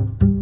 you